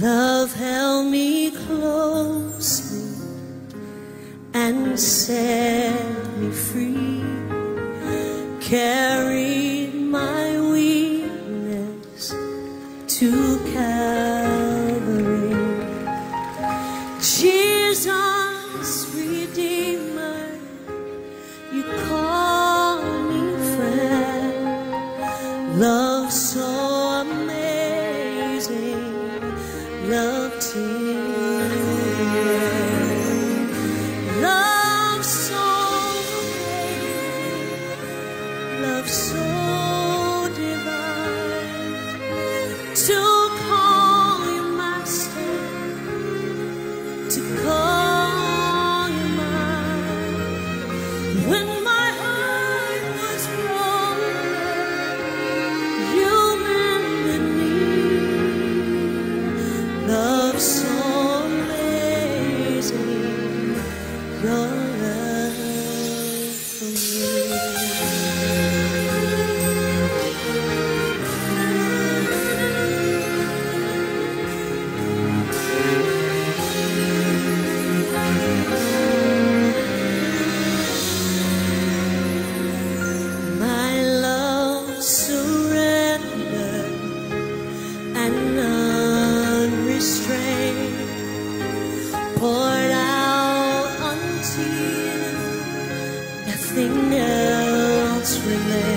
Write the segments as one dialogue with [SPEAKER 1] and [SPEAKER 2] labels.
[SPEAKER 1] Love held me closely and set me free. to Calvary. Jesus, Redeemer, you call me friend. Love so amazing, love to Love so, amazing. love so. done.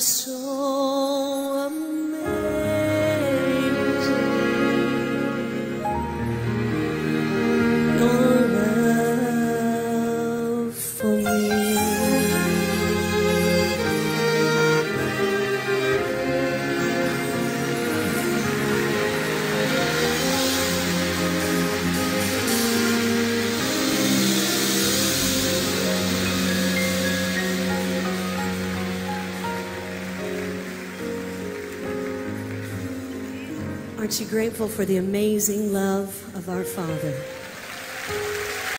[SPEAKER 1] sou. aren't you grateful for the amazing love of our Father?